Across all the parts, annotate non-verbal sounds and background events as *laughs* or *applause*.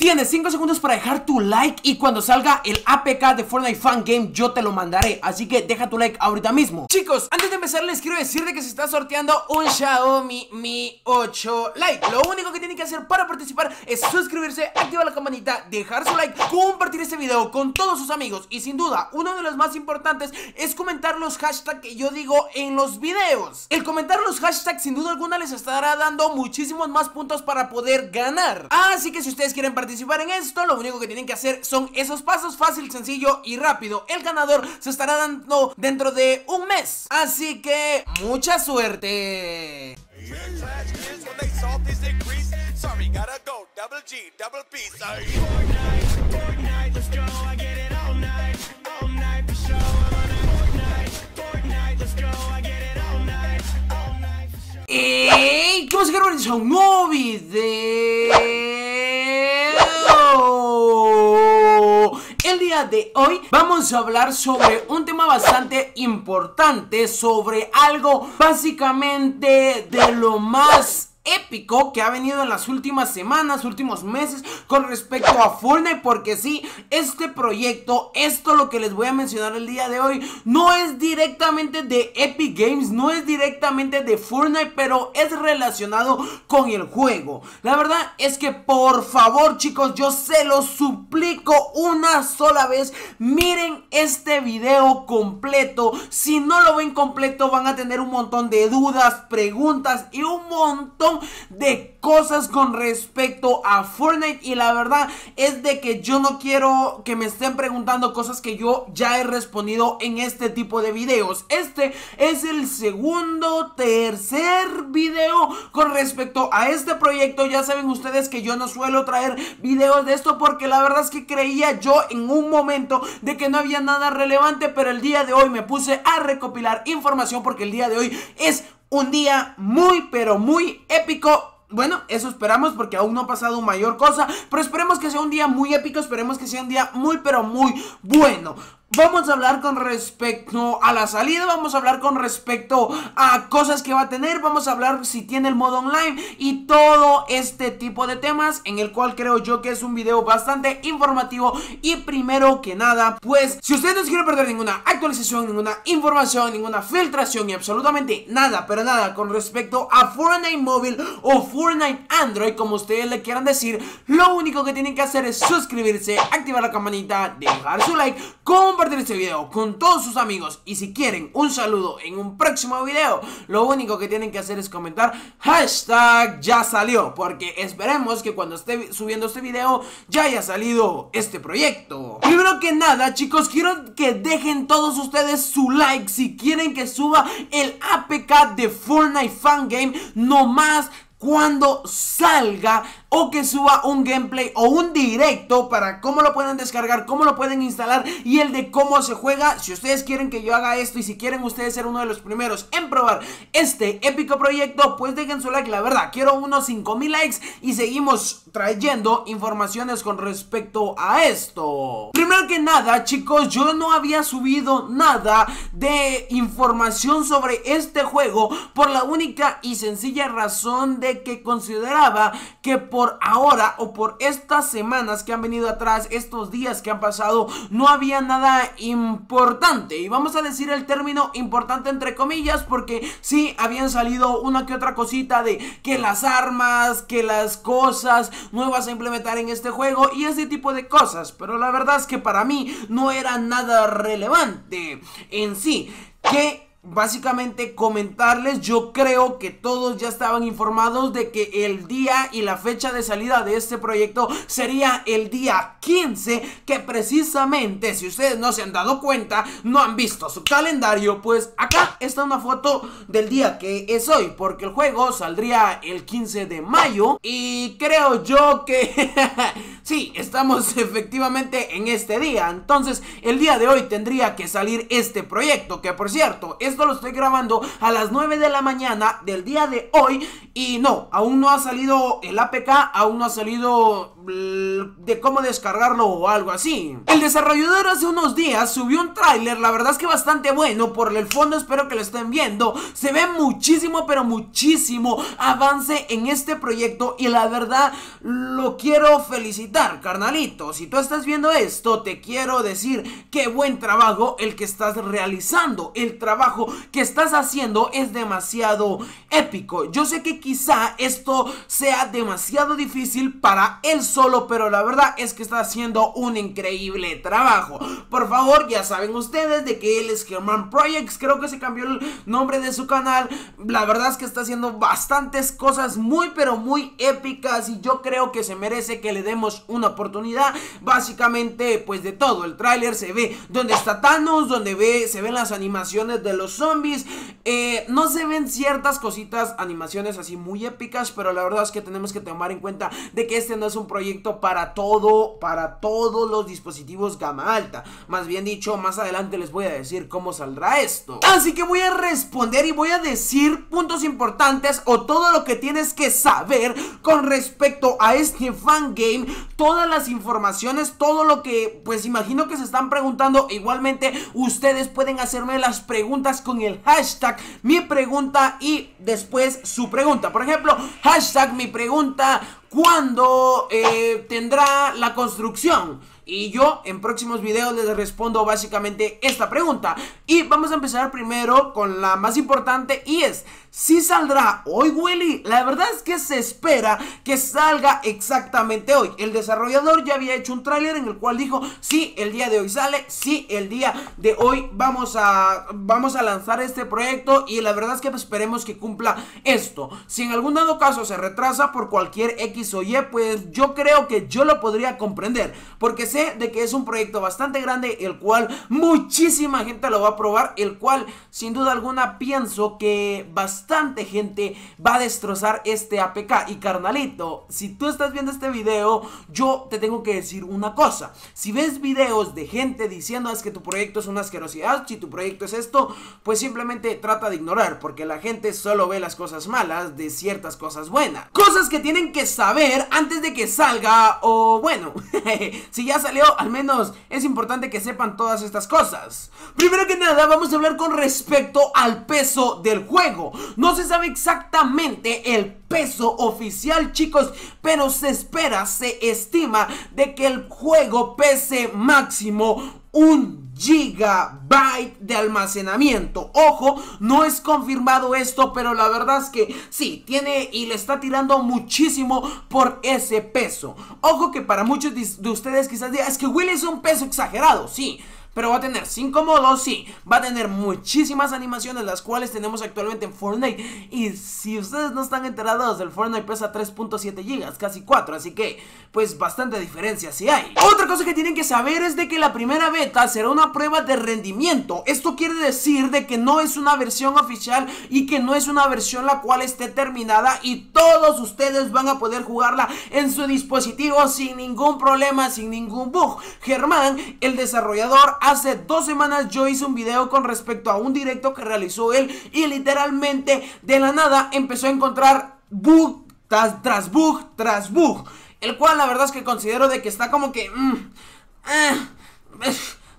Tienes 5 segundos para dejar tu like y cuando salga el APK de Fortnite Fan Game yo te lo mandaré. Así que deja tu like ahorita mismo. Chicos, antes de empezar les quiero decir de que se está sorteando un Xiaomi Mi 8 Lite. Lo único que tienen que hacer para participar es suscribirse, activar la campanita, dejar su like Compartir este video con todos sus amigos Y sin duda, uno de los más importantes es comentar los hashtags que yo digo en los videos. El comentar los hashtags sin duda alguna les estará dando muchísimos más puntos para poder ganar. Así que si ustedes quieren participar participar en esto, lo único que tienen que hacer son esos pasos fácil, sencillo y rápido. El ganador se estará dando dentro de un mes. Así que, mucha suerte. ¡Ey! ¿Qué que un nuevo video? El día de hoy vamos a hablar sobre un tema bastante importante, sobre algo básicamente de lo más épico que ha venido en las últimas semanas, últimos meses con respecto a Fortnite porque sí, este proyecto, esto lo que les voy a mencionar el día de hoy no es directamente de Epic Games, no es directamente de Fortnite, pero es relacionado con el juego. La verdad es que por favor chicos, yo se los suplico una sola vez, miren este video completo, si no lo ven completo van a tener un montón de dudas, preguntas y un montón de cosas con respecto a Fortnite y la verdad es de que yo no quiero que me estén preguntando cosas que yo ya he respondido en este tipo de videos. Este es el segundo, tercer video con respecto a este proyecto. Ya saben ustedes que yo no suelo traer videos de esto porque la verdad es que creía yo en un momento de que no había nada relevante, pero el día de hoy me puse a recopilar información porque el día de hoy es un día muy pero muy épico. Bueno, eso esperamos porque aún no ha pasado mayor cosa Pero esperemos que sea un día muy épico Esperemos que sea un día muy pero muy bueno Vamos a hablar con respecto a la salida, vamos a hablar con respecto a cosas que va a tener, vamos a hablar si tiene el modo online y todo este tipo de temas en el cual creo yo que es un video bastante informativo. Y primero que nada, pues si ustedes no quieren perder ninguna actualización, ninguna información, ninguna filtración y absolutamente nada, pero nada con respecto a Fortnite móvil o Fortnite Android como ustedes le quieran decir, lo único que tienen que hacer es suscribirse, activar la campanita, dejar su like, compartir este video con todos sus amigos y si quieren un saludo en un próximo video, lo único que tienen que hacer es comentar hashtag ya salió, porque esperemos que cuando esté subiendo este video ya haya salido este proyecto. Primero que nada chicos, quiero que dejen todos ustedes su like si quieren que suba el APK de Fortnite Fan Game, no más cuando salga o que suba un gameplay o un directo para cómo lo pueden descargar, cómo lo pueden instalar y el de cómo se juega. Si ustedes quieren que yo haga esto y si quieren ustedes ser uno de los primeros en probar este épico proyecto, pues dejen su like, la verdad, quiero unos 5000 likes y seguimos trayendo informaciones con respecto a esto. Primero que nada, chicos, yo no había subido nada de información sobre este juego por la única y sencilla razón de que consideraba que por ahora o por estas semanas que han venido atrás, estos días que han pasado, no había nada importante. Y vamos a decir el término importante entre comillas porque sí habían salido una que otra cosita de que las armas, que las cosas nuevas a implementar en este juego y ese tipo de cosas. Pero la verdad es que para mí no era nada relevante en sí. Que básicamente comentarles, yo creo que todos ya estaban informados de que el día y la fecha de salida de este proyecto sería el día 15, que precisamente si ustedes no se han dado cuenta, no han visto su calendario, pues acá está una foto del día que es hoy, porque el juego saldría el 15 de mayo y creo yo que *laughs* sí, estamos efectivamente en este día, entonces el día de hoy tendría que salir este proyecto, que por cierto, es lo estoy grabando a las 9 de la mañana del día de hoy y no, aún no ha salido el APK, aún no ha salido de cómo descargarlo o algo así. El desarrollador hace unos días subió un tráiler, la verdad es que bastante bueno, por el fondo espero que lo estén viendo. Se ve muchísimo, pero muchísimo avance en este proyecto y la verdad lo quiero felicitar, carnalito. Si tú estás viendo esto, te quiero decir qué buen trabajo el que estás realizando. El trabajo que estás haciendo es demasiado épico. Yo sé que quizá esto sea demasiado difícil para él solo, pero la verdad es que está haciendo un increíble trabajo. Por favor, ya saben ustedes de que él es German Projects, creo que se cambió el nombre de su canal. La verdad es que está haciendo bastantes cosas muy pero muy épicas y yo creo que se merece que le demos una oportunidad. Básicamente, pues de todo, el tráiler se ve donde está Thanos, donde ve, se ven las animaciones de los zombies. Eh, no se ven ciertas cositas, animaciones así muy épicas, pero la verdad es que tenemos que tomar en cuenta de que este no es un proyecto para todo, para todos los dispositivos gama alta. Más bien dicho, más adelante les voy a decir cómo saldrá esto. Así que voy a responder y voy a decir puntos importantes o todo lo que tienes que saber con respecto a este fan game, todas las informaciones, todo lo que pues imagino que se están preguntando. Igualmente ustedes pueden hacerme las preguntas con el hashtag mi pregunta y después su pregunta. Por ejemplo, hashtag mi pregunta, ¿cuándo eh, tendrá la construcción? Y yo en próximos videos les respondo básicamente esta pregunta. Y vamos a empezar primero con la más importante y es, si saldrá hoy Willy? La verdad es que se espera que salga exactamente hoy. El desarrollador ya había hecho un tráiler en el cual dijo, sí, el día de hoy sale, sí, el día de hoy vamos a, vamos a lanzar este proyecto y la verdad es que esperemos que cumpla esto. Si en algún dado caso se retrasa por cualquier X o Y, pues yo creo que yo lo podría comprender, porque de que es un proyecto bastante grande, el cual muchísima gente lo va a probar, el cual sin duda alguna pienso que bastante gente va a destrozar este APK. Y carnalito, si tú estás viendo este video, yo te tengo que decir una cosa. Si ves videos de gente diciendo es que tu proyecto es una asquerosidad, si tu proyecto es esto, pues simplemente trata de ignorar, porque la gente solo ve las cosas malas de ciertas cosas buenas. Cosas que tienen que saber antes de que salga, o bueno, *laughs* si ya al menos es importante que sepan todas estas cosas. Primero que nada, vamos a hablar con respecto al peso del juego. No se sabe exactamente el peso oficial, chicos, pero se espera, se estima de que el juego pese máximo un gigabyte de almacenamiento. Ojo, no es confirmado esto, pero la verdad es que sí, tiene y le está tirando muchísimo por ese peso. Ojo que para muchos de ustedes quizás digan, es que Will es un peso exagerado, sí. Pero va a tener 5 modos, sí. Va a tener muchísimas animaciones, las cuales tenemos actualmente en Fortnite. Y si ustedes no están enterados, el Fortnite pesa 3.7 GB, casi 4. Así que, pues bastante diferencia sí hay. Otra cosa que tienen que saber es de que la primera beta será una prueba de rendimiento. Esto quiere decir de que no es una versión oficial y que no es una versión la cual esté terminada. Y todos ustedes van a poder jugarla en su dispositivo sin ningún problema, sin ningún bug. Germán, el desarrollador, Hace dos semanas yo hice un video con respecto a un directo que realizó él y literalmente de la nada empezó a encontrar bug tras, bug tras bug. El cual la verdad es que considero de que está como que... Mm, eh,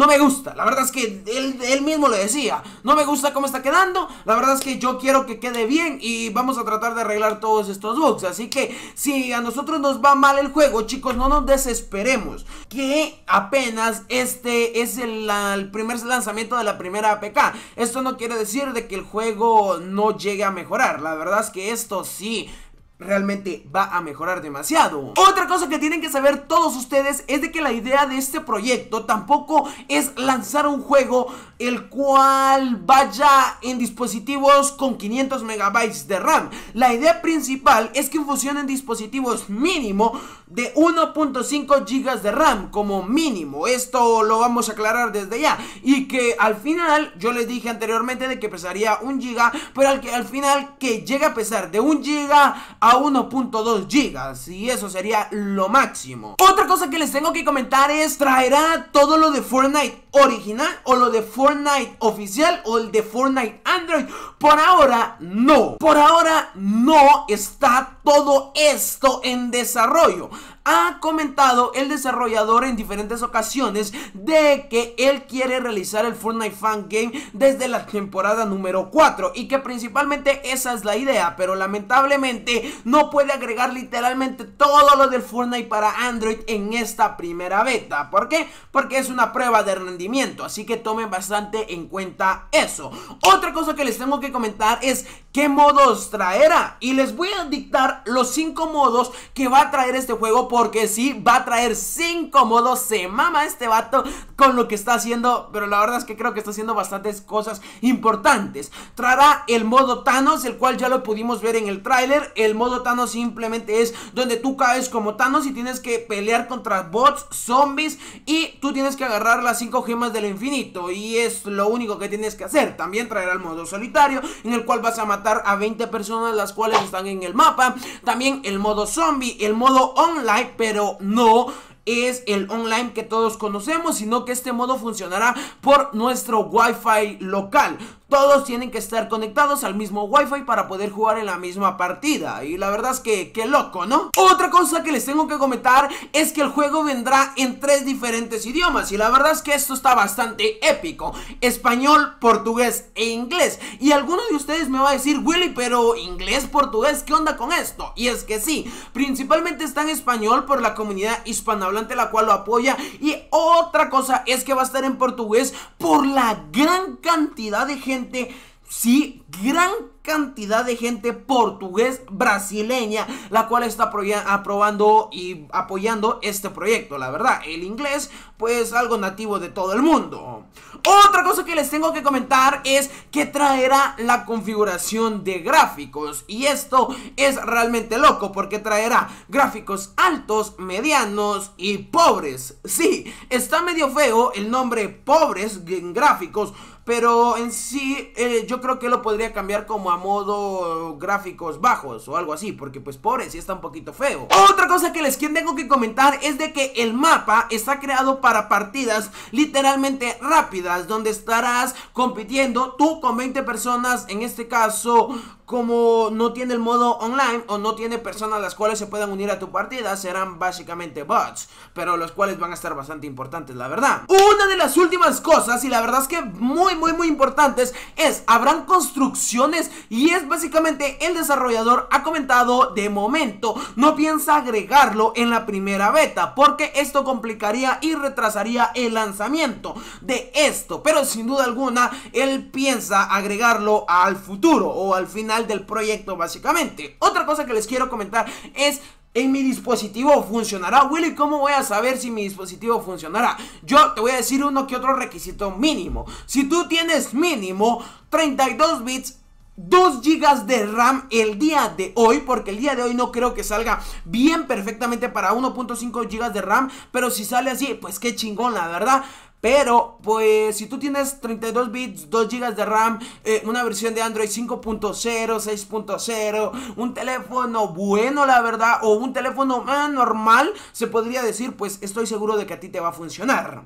no me gusta. La verdad es que él, mismo lo decía. No me gusta cómo está quedando. La verdad es que yo quiero que quede bien y vamos a tratar de arreglar todos estos bugs. Así que si a nosotros nos va mal el juego, chicos, no nos desesperemos. Que apenas este es el, el primer lanzamiento de la primera APK. Esto no quiere decir de que el juego no llegue a mejorar. La verdad es que esto sí realmente va a mejorar demasiado. Otra cosa que tienen que saber todos ustedes es de que la idea de este proyecto tampoco es lanzar un juego el cual vaya en dispositivos con 500 megabytes de RAM. La idea principal es que funcionen dispositivos mínimo de 1.5 gigas de RAM como mínimo. Esto lo vamos a aclarar desde ya. Y que al final, yo les dije anteriormente de que pesaría 1 giga, pero al, que, al final que llegue a pesar de 1 giga a 1.2 gigas. Y eso sería lo máximo. Otra cosa que les tengo que comentar es, ¿traerá todo lo de Fortnite original o lo de Fortnite oficial o el de Fortnite Android? Por ahora, no. Por ahora, no está todo esto en desarrollo ha comentado el desarrollador en diferentes ocasiones de que él quiere realizar el Fortnite Fan Game desde la temporada número 4 y que principalmente esa es la idea, pero lamentablemente no puede agregar literalmente todo lo del Fortnite para Android en esta primera beta. ¿Por qué? Porque es una prueba de rendimiento, así que tomen bastante en cuenta eso. Otra cosa que les tengo que comentar es qué modos traerá y les voy a dictar los 5 modos que va a traer este juego porque sí, va a traer 5 modos. Se mama este vato con lo que está haciendo. Pero la verdad es que creo que está haciendo bastantes cosas importantes. Traerá el modo Thanos, el cual ya lo pudimos ver en el tráiler. El modo Thanos simplemente es donde tú caes como Thanos y tienes que pelear contra bots, zombies. Y tú tienes que agarrar las 5 gemas del infinito. Y es lo único que tienes que hacer. También traerá el modo solitario, en el cual vas a matar a 20 personas, las cuales están en el mapa. También el modo zombie, el modo online pero no es el online que todos conocemos, sino que este modo funcionará por nuestro Wi-Fi local. Todos tienen que estar conectados al mismo wifi para poder jugar en la misma partida. Y la verdad es que, qué loco, ¿no? Otra cosa que les tengo que comentar es que el juego vendrá en tres diferentes idiomas. Y la verdad es que esto está bastante épico. Español, portugués e inglés. Y alguno de ustedes me va a decir Willy, pero inglés, portugués, ¿qué onda con esto? Y es que sí, principalmente está en español por la comunidad hispanohablante la cual lo apoya. Y otra cosa es que va a estar en portugués por la gran cantidad de gente sí, gran cantidad de gente portugués brasileña, la cual está aprobando y apoyando este proyecto, la verdad. El inglés, pues algo nativo de todo el mundo. Otra cosa que les tengo que comentar es que traerá la configuración de gráficos. Y esto es realmente loco porque traerá gráficos altos, medianos y pobres. Sí, está medio feo el nombre pobres en gráficos pero en sí eh, yo creo que lo podría cambiar como a modo gráficos bajos o algo así, porque pues pobre, sí está un poquito feo. Otra cosa que les tengo que comentar es de que el mapa está creado para partidas literalmente rápidas, donde estarás compitiendo tú con 20 personas, en este caso como no tiene el modo online o no tiene personas las cuales se puedan unir a tu partida, serán básicamente bots, pero los cuales van a estar bastante importantes, la verdad. Una de las últimas cosas, y la verdad es que muy, muy, muy importantes, es, habrán construcciones y es básicamente el desarrollador ha comentado de momento, no piensa agregarlo en la primera beta, porque esto complicaría y retrasaría el lanzamiento de esto, pero sin duda alguna, él piensa agregarlo al futuro o al final del proyecto básicamente. Otra cosa que les quiero comentar es en mi dispositivo funcionará. Willy, ¿cómo voy a saber si mi dispositivo funcionará? Yo te voy a decir uno que otro requisito mínimo. Si tú tienes mínimo 32 bits, 2 GB de RAM el día de hoy, porque el día de hoy no creo que salga bien perfectamente para 1.5 GB de RAM, pero si sale así, pues qué chingón, la verdad. Pero, pues, si tú tienes 32 bits, 2 GB de RAM, eh, una versión de Android 5.0, 6.0, un teléfono bueno, la verdad, o un teléfono eh, normal, se podría decir, pues estoy seguro de que a ti te va a funcionar.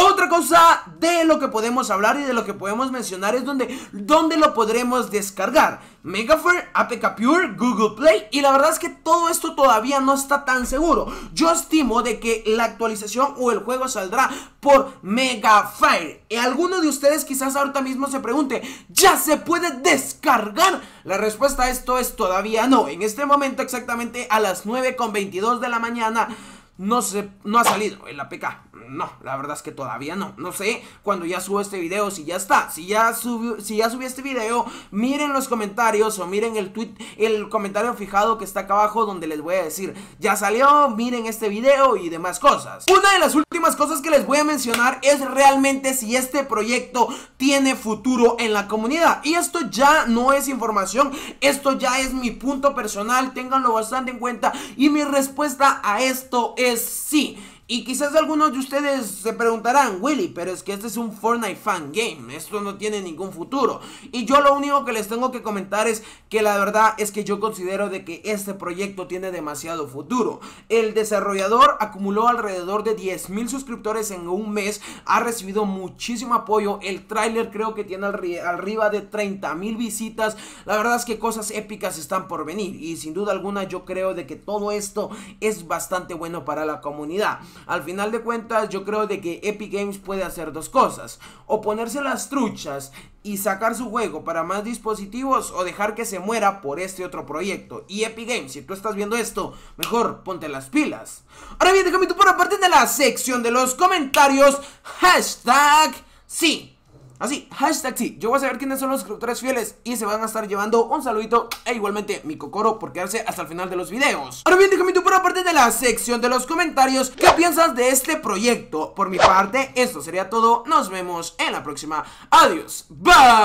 Otra cosa de lo que podemos hablar y de lo que podemos mencionar es donde, lo podremos descargar. Megaphone, APK Pure, Google Play y la verdad es que todo esto todavía no está tan seguro. Yo estimo de que la actualización o el juego saldrá por Megafire. Y alguno de ustedes quizás ahorita mismo se pregunte, ¿ya se puede descargar? La respuesta a esto es todavía no. En este momento exactamente a las 9.22 de la mañana no, se, no ha salido el APK no, la verdad es que todavía no. No sé cuando ya subo este video si ya está. Si ya, subió, si ya subí este video, miren los comentarios o miren el tweet, el comentario fijado que está acá abajo donde les voy a decir, ya salió, miren este video y demás cosas. Una de las últimas cosas que les voy a mencionar es realmente si este proyecto tiene futuro en la comunidad. Y esto ya no es información, esto ya es mi punto personal, ténganlo bastante en cuenta. Y mi respuesta a esto es sí. Y quizás algunos de ustedes se preguntarán, Willy, pero es que este es un Fortnite fan game, esto no tiene ningún futuro. Y yo lo único que les tengo que comentar es que la verdad es que yo considero de que este proyecto tiene demasiado futuro. El desarrollador acumuló alrededor de 10 mil suscriptores en un mes, ha recibido muchísimo apoyo, el tráiler creo que tiene arriba de 30 mil visitas, la verdad es que cosas épicas están por venir y sin duda alguna yo creo de que todo esto es bastante bueno para la comunidad. Al final de cuentas yo creo de que Epic Games puede hacer dos cosas. O ponerse las truchas y sacar su juego para más dispositivos o dejar que se muera por este otro proyecto. Y Epic Games, si tú estás viendo esto, mejor ponte las pilas. Ahora bien, déjame tú por aparte de la sección de los comentarios, hashtag sí. Así, hashtag sí. Yo voy a saber quiénes son los suscriptores fieles y se van a estar llevando un saludito e igualmente mi cocoro por quedarse hasta el final de los videos. Ahora bien, déjame tú por aparte de la sección de los comentarios qué piensas de este proyecto. Por mi parte, esto sería todo. Nos vemos en la próxima. Adiós. Bye.